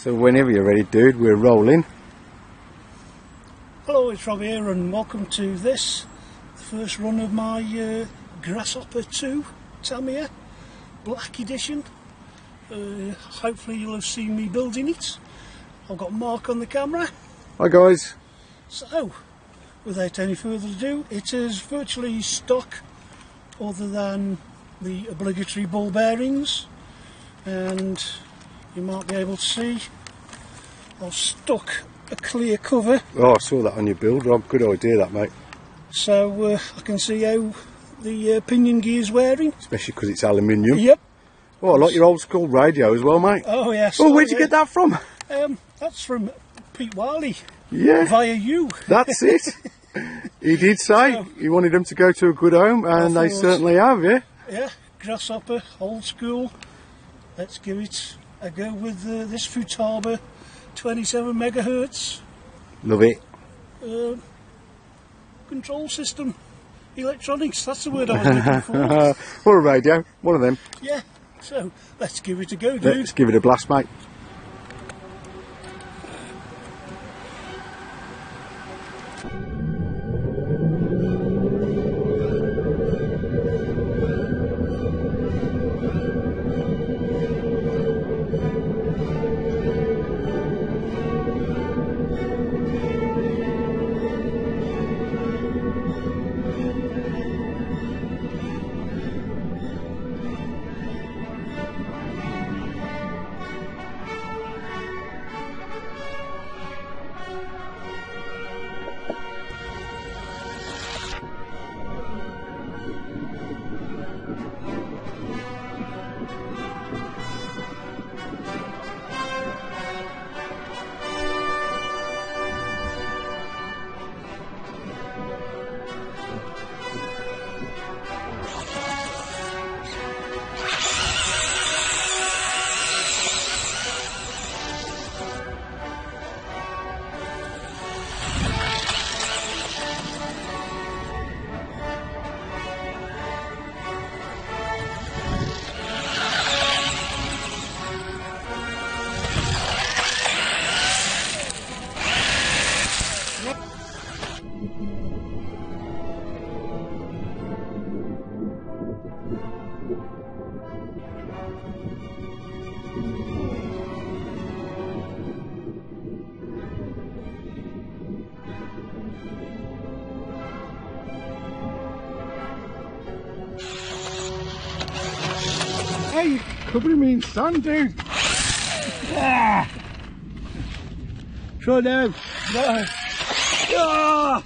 So whenever you're ready, dude, we're rolling. Hello, it's Rob here, and welcome to this, the first run of my uh, Grasshopper 2 Tamiya Black Edition. Uh, hopefully, you'll have seen me building it. I've got Mark on the camera. Hi guys. So, without any further ado, it is virtually stock, other than the obligatory ball bearings, and you might be able to see I've stuck a clear cover Oh, I saw that on your build, Rob. Good idea, that mate. so uh, I can see how the uh, pinion gear's wearing. Especially because it's aluminium. Yep. Oh, I like your old school radio as well, mate. Oh yes. Oh, where'd you get that from? Um, that's from Pete Wiley Yeah, via you. that's it. he did say So- he wanted them to go to a good home, and they certainly have, yeah. Yeah, grasshopper, old school. Let's give it a go with uh, this Futaba 27 megahertz Love it. uh, control system. Electronics, that's the word I was looking for. or a radio, one of them. Yeah, so let's give it a go, dude. Let's give it a blast, mate. Hey, you covering me in sand, dude. Ah. Try now. No. Ah.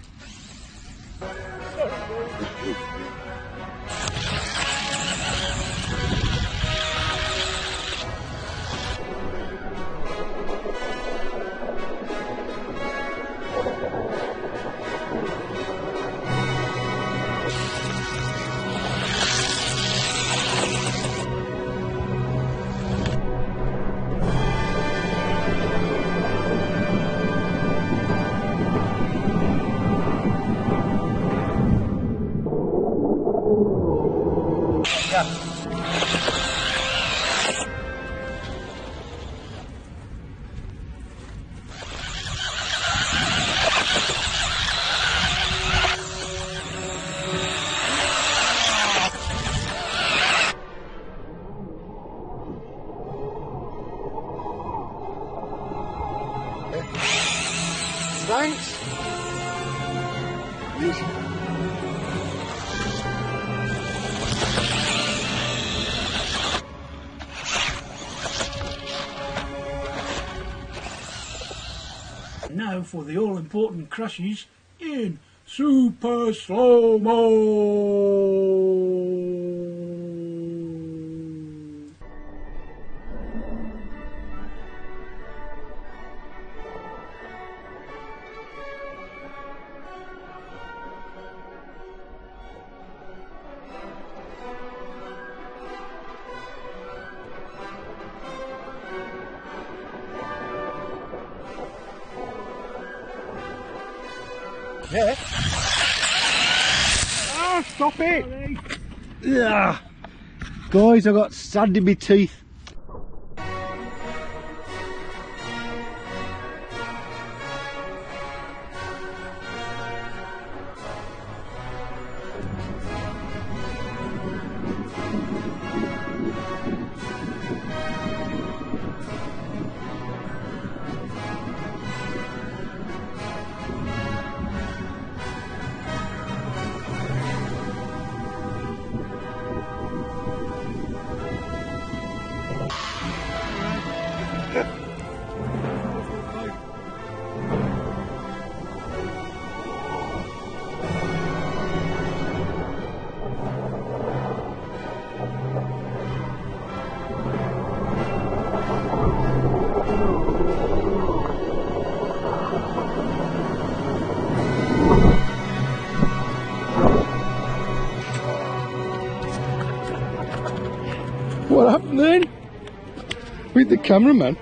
Now for the all important crashes in super slow mo. Yeah. Ah, stop it! Yeah. Guys, I got sand in my teeth. What happened then? With the cameraman.